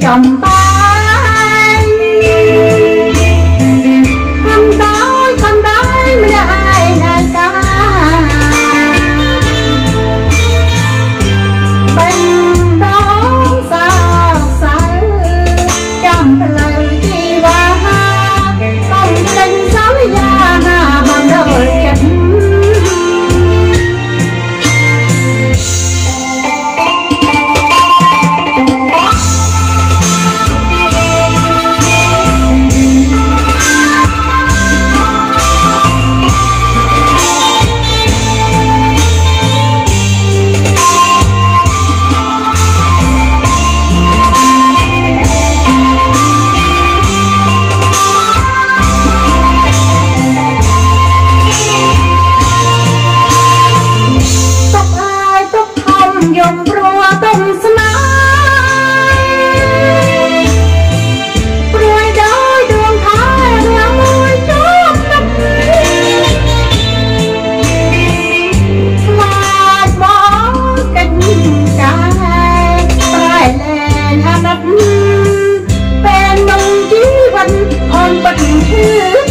chồng ba ពេលក្នុងជីវិតអូនបាត់ឈឺ